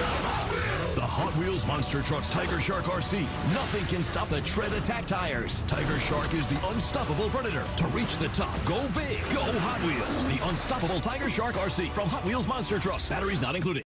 The Hot Wheels Monster Trucks Tiger Shark RC. Nothing can stop the tread attack tires. Tiger Shark is the unstoppable predator. To reach the top, go big. Go Hot Wheels. The unstoppable Tiger Shark RC from Hot Wheels Monster Trucks. Batteries not included.